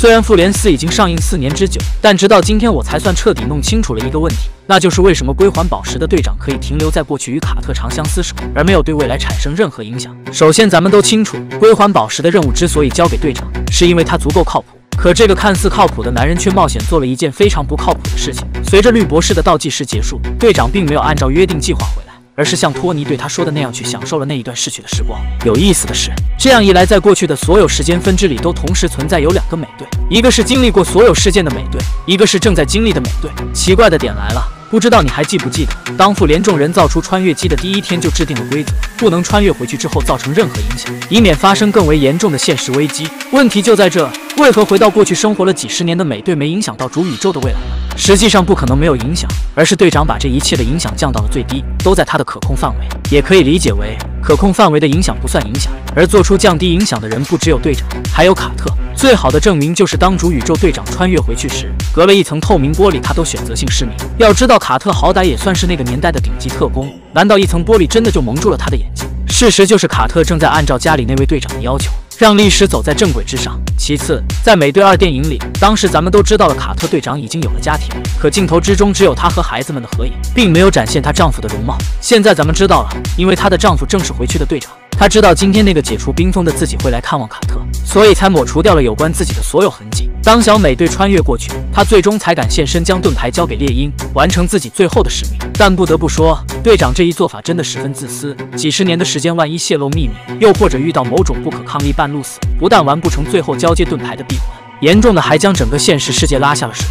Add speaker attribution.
Speaker 1: 虽然《复联四》已经上映四年之久，但直到今天我才算彻底弄清楚了一个问题，那就是为什么归还宝石的队长可以停留在过去与卡特长相厮守，而没有对未来产生任何影响。首先，咱们都清楚，归还宝石的任务之所以交给队长，是因为他足够靠谱。可这个看似靠谱的男人却冒险做了一件非常不靠谱的事情。随着绿博士的倒计时结束，队长并没有按照约定计划回来。而是像托尼对他说的那样去享受了那一段逝去的时光。有意思的是，这样一来，在过去的所有时间分支里都同时存在有两个美队，一个是经历过所有事件的美队，一个是正在经历的美队。奇怪的点来了，不知道你还记不记得，当复联众人造出穿越机的第一天就制定了规则，不能穿越回去之后造成任何影响，以免发生更为严重的现实危机。问题就在这，为何回到过去生活了几十年的美队没影响到主宇宙的未来呢？实际上不可能没有影响，而是队长把这一切的影响降到了最低，都在他的可控范围。也可以理解为，可控范围的影响不算影响，而做出降低影响的人不只有队长，还有卡特。最好的证明就是当主宇宙队长穿越回去时，隔了一层透明玻璃，他都选择性失明。要知道，卡特好歹也算是那个年代的顶级特工，难道一层玻璃真的就蒙住了他的眼睛？事实就是，卡特正在按照家里那位队长的要求。让历史走在正轨之上。其次，在美队二电影里，当时咱们都知道了卡特队长已经有了家庭，可镜头之中只有她和孩子们的合影，并没有展现她丈夫的容貌。现在咱们知道了，因为她的丈夫正是回去的队长。她知道今天那个解除冰封的自己会来看望卡特，所以才抹除掉了有关自己的所有痕迹。当小美队穿越过去，她最终才敢现身，将盾牌交给猎鹰，完成自己最后的使命。但不得不说，队长这一做法真的十分自私。几十年的时间，万一泄露秘密，又或者遇到某种不可抗力半路死，不但完不成最后交接盾牌的闭环，严重的还将整个现实世界拉下了水。